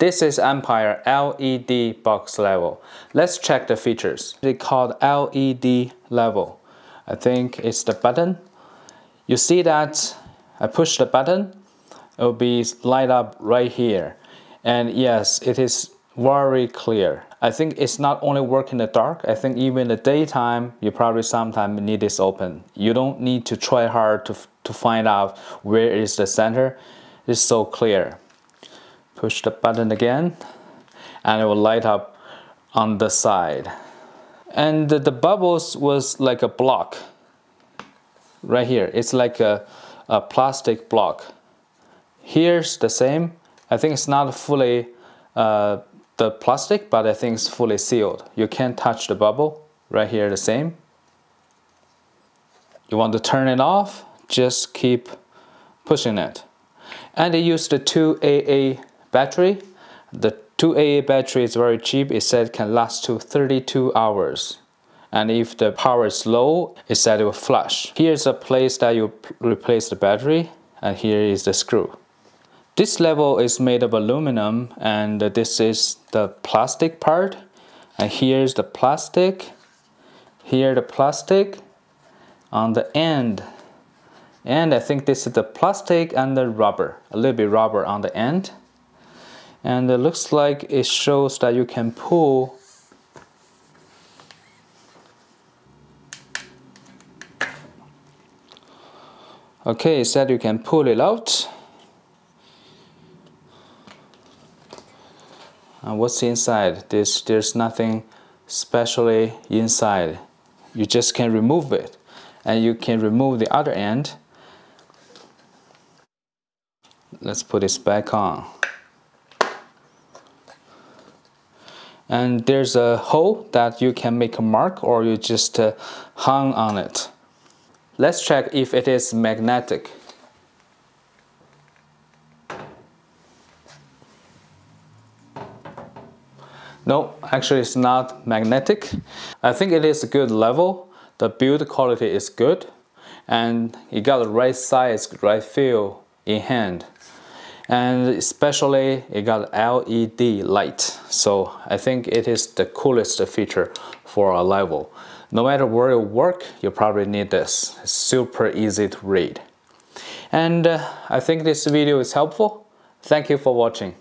This is Empire LED box level. Let's check the features. It's called LED level. I think it's the button. You see that I push the button, it will be light up right here. And yes, it is very clear. I think it's not only work in the dark, I think even in the daytime, you probably sometimes need this open. You don't need to try hard to, to find out where is the center. It's so clear push the button again and it will light up on the side. And the, the bubbles was like a block. Right here it's like a, a plastic block. Here's the same. I think it's not fully uh, the plastic but I think it's fully sealed. You can't touch the bubble. Right here the same. You want to turn it off? Just keep pushing it. And they use the 2AA battery. The 2AA battery is very cheap. It said can last to 32 hours. And if the power is low, it said it will flush. Here's a place that you replace the battery and here is the screw. This level is made of aluminum and this is the plastic part. And here's the plastic. Here the plastic on the end. And I think this is the plastic and the rubber, a little bit rubber on the end and it looks like it shows that you can pull okay it said you can pull it out. And what's inside? This there's nothing specially inside. You just can remove it. And you can remove the other end. Let's put this back on and there's a hole that you can make a mark or you just uh, hung on it. Let's check if it is magnetic. No, actually it's not magnetic. I think it is a good level. The build quality is good and you got the right size, right feel in hand and especially it got LED light. So I think it is the coolest feature for a level. No matter where you work you probably need this. It's super easy to read. And uh, I think this video is helpful. Thank you for watching